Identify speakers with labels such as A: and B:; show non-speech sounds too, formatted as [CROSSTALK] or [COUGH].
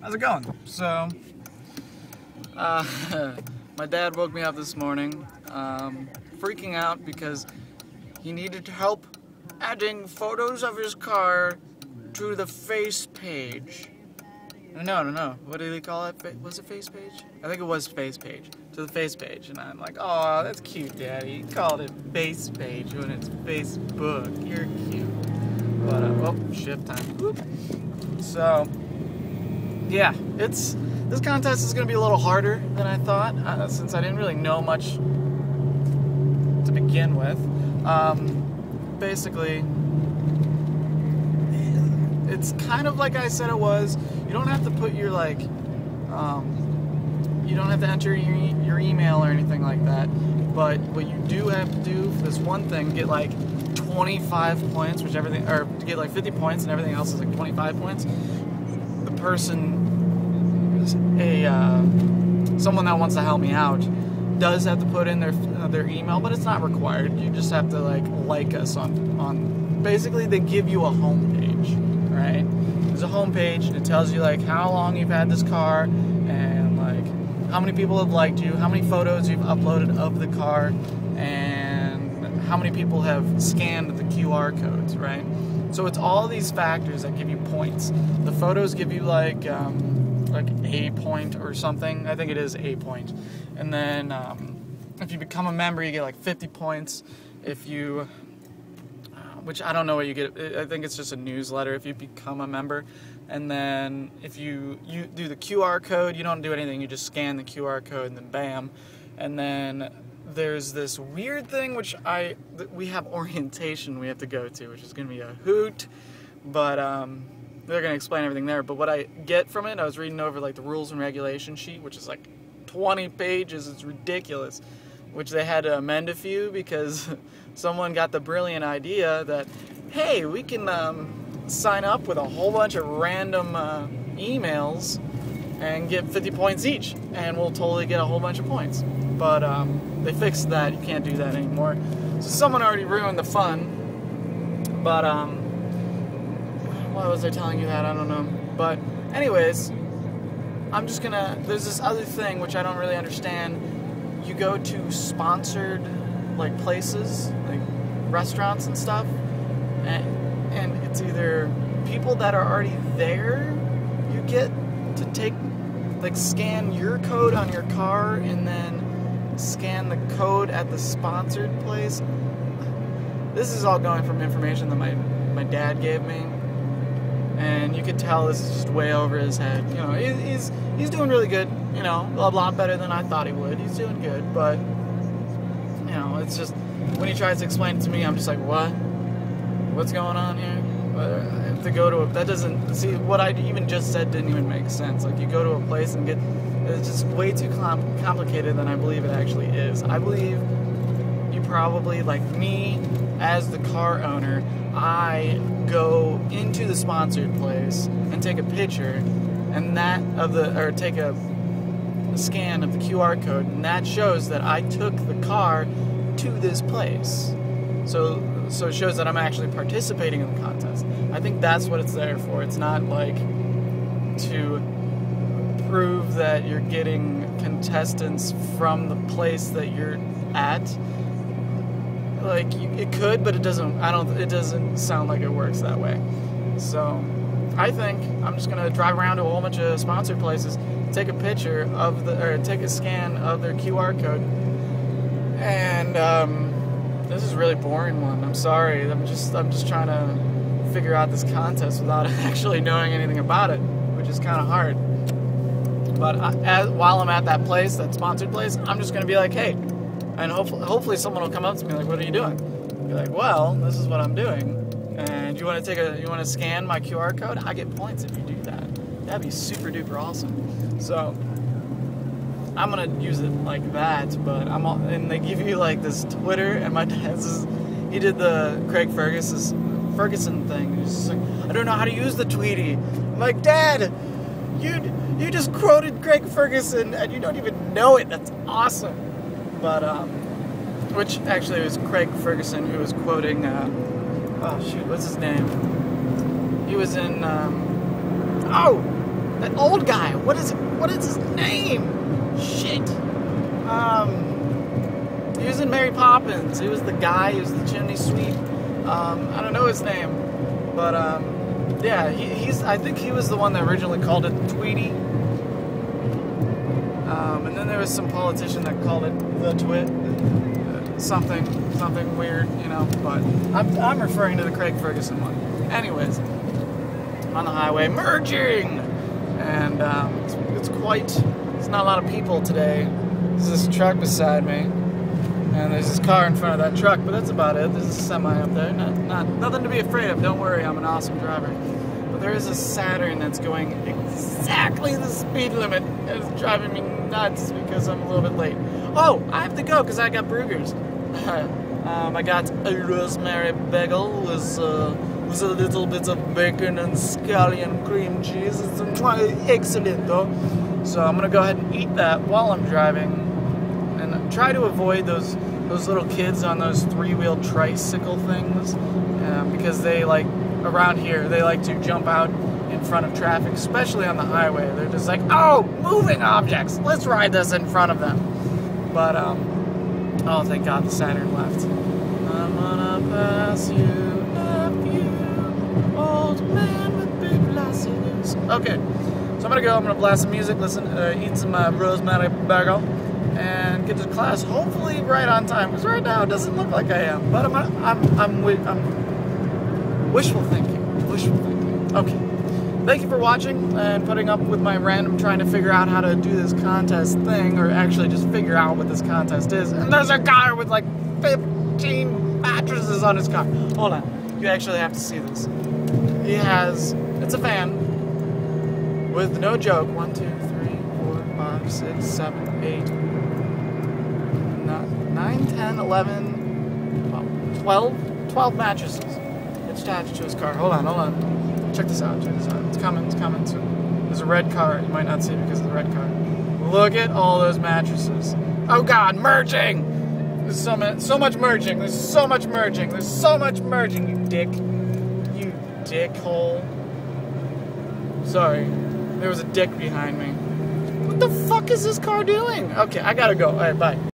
A: How's it going? So, uh, [LAUGHS] my dad woke me up this morning, um, freaking out because he needed help adding photos of his car to the face page. No, no, no. What did he call it? Was it face page? I think it was face page. To the face page. And I'm like, oh, that's cute, Daddy. Called it face page when it's Facebook. You're cute. But, uh, oh, shift time. Whoop. So, yeah, it's this contest is going to be a little harder than I thought uh, since I didn't really know much to begin with. Um, basically, it's kind of like I said it was. You don't have to put your like, um, you don't have to enter your, your email or anything like that. But what you do have to do for this one thing, get like 25 points, which everything, or to get like 50 points and everything else is like 25 points. Person, a uh, someone that wants to help me out, does have to put in their uh, their email, but it's not required. You just have to like like us on on. Basically, they give you a homepage, right? There's a homepage and it tells you like how long you've had this car and like how many people have liked you, how many photos you've uploaded of the car, and how many people have scanned the QR codes, right? So it's all these factors that give you points. The photos give you like um, like a point or something. I think it is a point. And then um, if you become a member, you get like 50 points. If you uh, which I don't know what you get. I think it's just a newsletter if you become a member. And then if you you do the QR code, you don't do anything. You just scan the QR code and then bam. And then there's this weird thing which I we have orientation we have to go to, which is going to be a hoot. But um, they're going to explain everything there. But what I get from it, I was reading over like the rules and regulation sheet, which is like 20 pages. It's ridiculous which they had to amend a few because [LAUGHS] someone got the brilliant idea that, hey, we can um, sign up with a whole bunch of random uh, emails and get 50 points each, and we'll totally get a whole bunch of points. But um, they fixed that. You can't do that anymore. So someone already ruined the fun. But um, why was I telling you that? I don't know. But anyways, I'm just gonna. There's this other thing which I don't really understand. You go to sponsored like places, like restaurants and stuff, and and it's either people that are already there. You get to take like scan your code on your car and then scan the code at the sponsored place. This is all going from information that my my dad gave me and you could tell this is just way over his head. You know, he, he's he's doing really good. You know, a lot better than I thought he would. He's doing good, but you know, it's just when he tries to explain it to me, I'm just like, what? What's going on here? But I have to go to a, that doesn't see what I even just said didn't even make sense. Like you go to a place and get it's just way too com- complicated than I believe it actually is. I believe you probably like me as the car owner i go into the sponsored place and take a picture and that of the or take a, a scan of the qr code and that shows that i took the car to this place. So so it shows that i'm actually participating in the contest. I think that's what it's there for. It's not like to prove that you're getting contestants from the place that you're at? Like it could but it doesn't i don't it doesn't sound like it works that way. So i think i'm just going to drive around to a whole bunch of sponsored places take a picture of the or take a scan of their qr code and um, this is a really boring one. I'm sorry. I'm just i'm just trying to figure out this contest without [LAUGHS] actually knowing anything about it which is kind of hard but I, as, while i'm at that place that sponsored place i'm just to be like hey and hopefully, hopefully someone will come up to me like, "What are you doing?" Be like, "Well, this is what I'm doing." And you want to take a, you want to scan my QR code? I get points if you do that. That'd be super duper awesome. So I'm gonna use it like that. But I'm all, and they give you like this Twitter, and my [LAUGHS] dad's is, he did the Craig Ferguson Ferguson thing. He's like, I don't know how to use the Tweety. I'm like, Dad, you you just quoted Craig Ferguson, and you don't even know it. That's awesome but um, which actually was Craig Ferguson who was quoting. Uh, oh shoot, what's his name? He was in. Um, oh, That old guy. What is what is his name? Shit. Um. He was in Mary Poppins. He was the guy. He was the chimney sweep. Um, I don't know his name, but um, yeah, he, he's. I think he was the one that originally called it Tweety. Um, and then there was some politician that called it the twit, something, something weird, you know. But I'm, I'm referring to the Craig Ferguson one. Anyways, on the highway merging, and um, it's, it's quite. There's not a lot of people today. There's this truck beside me, and there's this car in front of that truck, but that's about it. There's a semi up there. Not, not nothing to be afraid of. Don't worry, I'm an awesome driver. But there is a Saturn that's going exactly the speed limit. It's driving me nuts because I'm a little bit late. Oh, I have to go because I got Bruegger's. [LAUGHS] um, I got a rosemary bagel with, uh, with a little bit of bacon and scallion cream cheese. It's excellent though. So I'm gonna go ahead and eat that while I'm driving, try to avoid those those little kids on those three-wheel tricycle things um, because they like around here they like to jump out in front of traffic, especially on the highway. They're just like, oh, moving objects. Let's ride this in front of them. But um, oh, thank God the Saturn left. I'm gonna pass you, old man with big glasses. Okay. So I'm gonna go. I'm gonna blast some music, listen, uh, eat some uh, rosemary bagel, and get to class. Hopefully, right on time. Because right now it doesn't look like I am. But I'm I'm I'm, I'm, wishful thinking. Wishful thinking. Okay. Thank you for watching and putting up with my random trying to figure out how to do this contest thing, or actually just figure out what this contest is. And there's a guy with like 15 mattresses on his car. Hold on. You actually have to see this. He has. It's a van with no joke, 1, 2, 3, 4, 5, 6, 7, 8, 9, 10, 11, 12, 12 mattresses attached to his car. Hold on, hold on. Check this out, check this out. It's coming, it's coming soon. There's a red car. You might not see it because of the red car. Look at all those mattresses. Oh God, merging! There's so much, so much merging. There's so much merging. There's so much merging, you dick. You dickhole. Sorry. There was a dick behind me. What the fuck is this car doing? Okay, I gotta go. Alright, bye.